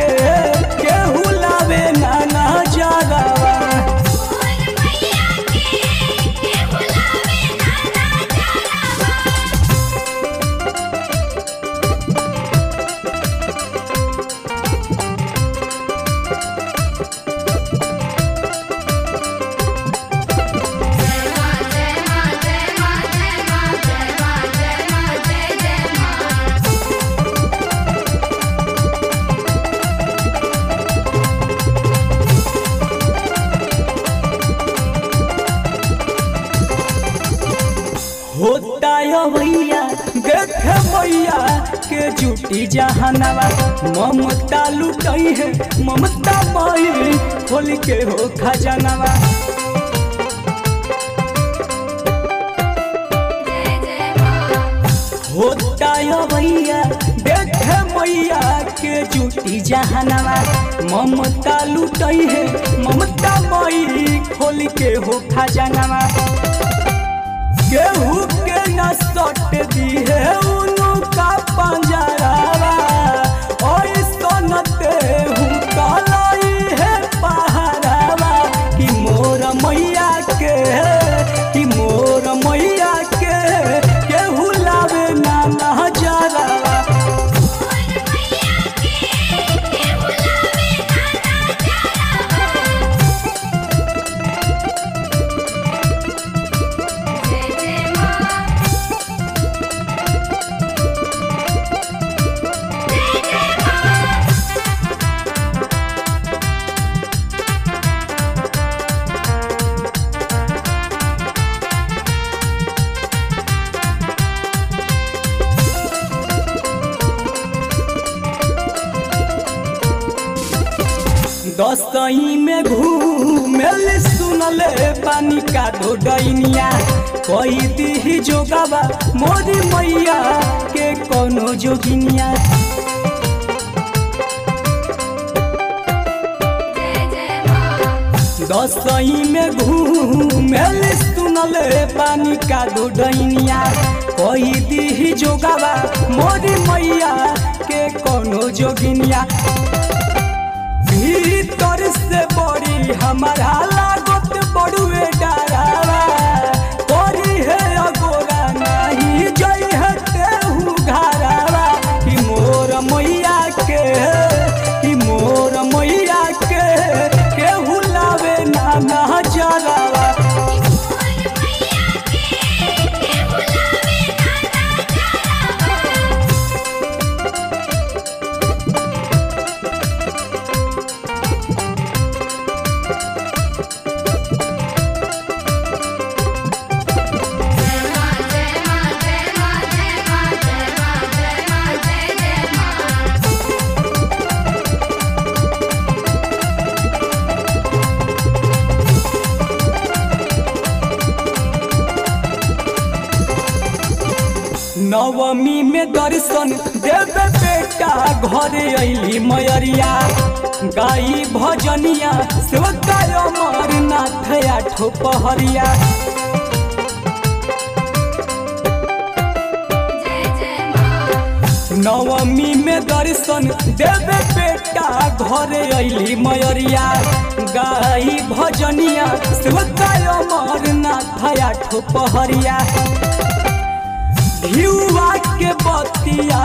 Yeah. होता यो देख मैया के जुटी जहानवा ममता लुटई है, ममता माई खोल के हो खजानवा होता भैया देख मैया के जुटी जहानवा ममता लुटई है, ममता माई खोल के हो खजानवा baby. दसई में घूमेल, सुनल पानी का डोडैनिया कोई दी जोगावा मोरी मैया के कोनो जोगिनिया। दसई में घूमेल, सुनल पानी का डोडैनिया कोई दी जोगावा मोरी मैया के कोनो जोगिनिया। भीतर से बड़ी हमारा लागत बड़ुए डरावा नवमी में दर्शन देवे बेटा, घर अली मयरिया। गाई भजनिया सेवकाय अमरनाथ आठो पहरिया नवमी में दर्शन देवे बेटा, घरे अली मयरिया। गाई भजनिया सेवकाय अमरनाथ आठो पहरिया घिउवा के बतिया